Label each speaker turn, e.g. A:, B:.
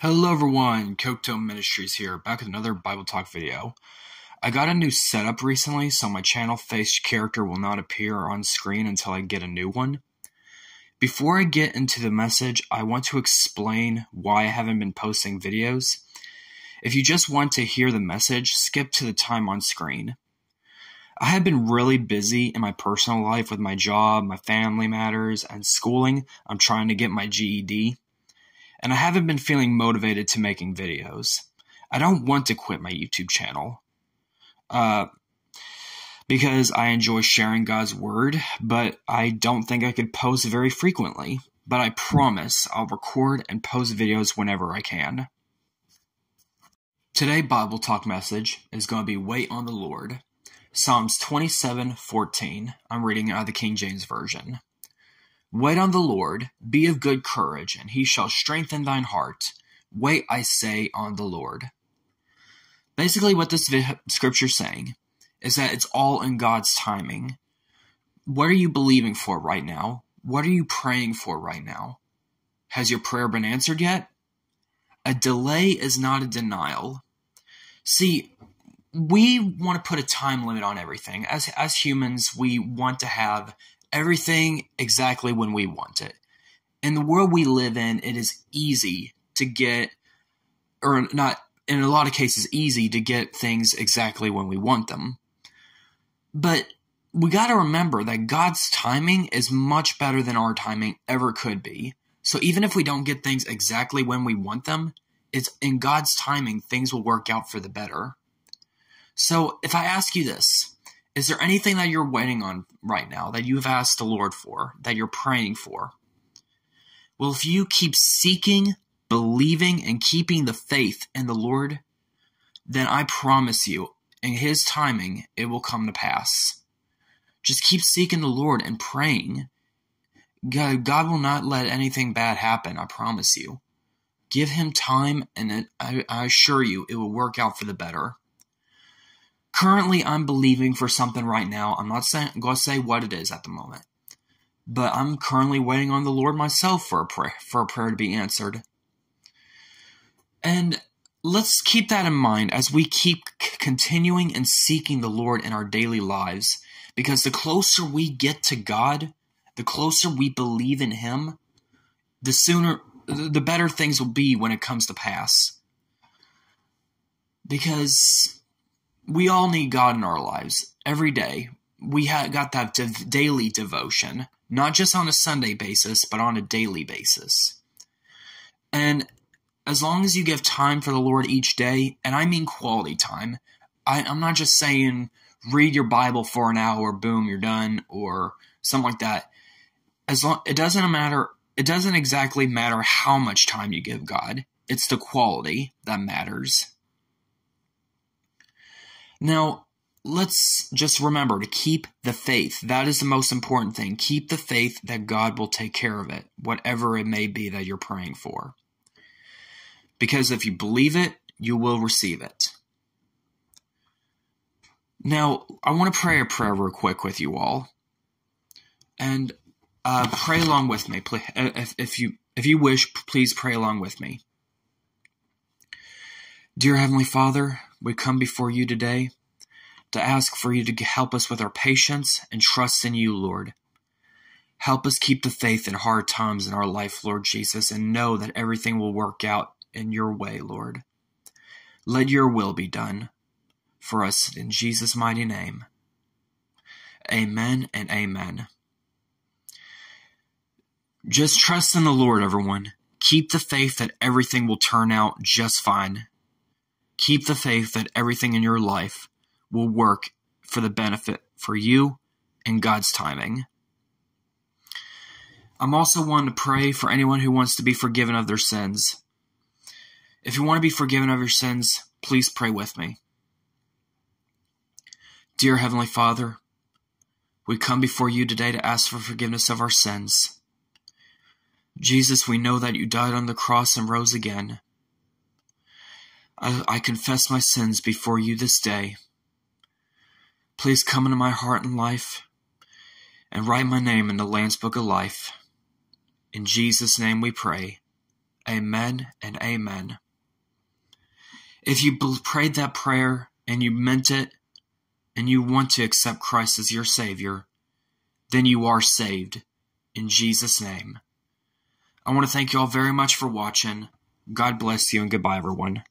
A: Hello everyone, Cody's Ministries here, back with another Bible Talk video. I got a new setup recently, so my channel face character will not appear on screen until I get a new one. Before I get into the message, I want to explain why I haven't been posting videos. If you just want to hear the message, skip to the time on screen. I have been really busy in my personal life with my job, my family matters, and schooling. I'm trying to get my GED and I haven't been feeling motivated to making videos. I don't want to quit my YouTube channel. Uh, because I enjoy sharing God's word, but I don't think I could post very frequently. But I promise I'll record and post videos whenever I can. Today Bible talk message is going to be wait on the Lord. Psalms 27:14. I'm reading out of the King James version. Wait on the Lord, be of good courage, and he shall strengthen thine heart. Wait, I say, on the Lord. Basically, what this scripture is saying is that it's all in God's timing. What are you believing for right now? What are you praying for right now? Has your prayer been answered yet? A delay is not a denial. See, we want to put a time limit on everything. As as humans, we want to have everything exactly when we want it. In the world we live in, it is easy to get, or not, in a lot of cases, easy to get things exactly when we want them. But we got to remember that God's timing is much better than our timing ever could be. So even if we don't get things exactly when we want them, it's in God's timing things will work out for the better. So if I ask you this, is there anything that you're waiting on right now that you've asked the Lord for, that you're praying for? Well, if you keep seeking, believing, and keeping the faith in the Lord, then I promise you, in His timing, it will come to pass. Just keep seeking the Lord and praying. God, God will not let anything bad happen, I promise you. Give Him time, and it, I, I assure you, it will work out for the better. Currently, I'm believing for something right now. I'm not saying, going to say what it is at the moment, but I'm currently waiting on the Lord myself for a prayer for a prayer to be answered. And let's keep that in mind as we keep continuing and seeking the Lord in our daily lives, because the closer we get to God, the closer we believe in Him, the sooner, the better things will be when it comes to pass. Because we all need God in our lives every day. We have got that daily devotion, not just on a Sunday basis, but on a daily basis. And as long as you give time for the Lord each day, and I mean quality time, I, I'm not just saying read your Bible for an hour, boom, you're done, or something like that. As long it doesn't matter, it doesn't exactly matter how much time you give God. It's the quality that matters. Now, let's just remember to keep the faith. That is the most important thing. Keep the faith that God will take care of it, whatever it may be that you're praying for. Because if you believe it, you will receive it. Now, I want to pray a prayer real quick with you all. And uh, pray along with me. Please, if, if, you, if you wish, please pray along with me. Dear Heavenly Father, we come before you today to ask for you to help us with our patience and trust in you, Lord. Help us keep the faith in hard times in our life, Lord Jesus, and know that everything will work out in your way, Lord. Let your will be done for us in Jesus' mighty name. Amen and amen. Just trust in the Lord, everyone. Keep the faith that everything will turn out just fine. Keep the faith that everything in your life will work for the benefit for you and God's timing. I'm also one to pray for anyone who wants to be forgiven of their sins. If you want to be forgiven of your sins, please pray with me. Dear Heavenly Father, we come before you today to ask for forgiveness of our sins. Jesus, we know that you died on the cross and rose again. I, I confess my sins before you this day. Please come into my heart and life and write my name in the Lamb's Book of Life. In Jesus' name we pray. Amen and amen. If you prayed that prayer and you meant it and you want to accept Christ as your Savior, then you are saved in Jesus' name. I want to thank you all very much for watching. God bless you and goodbye, everyone.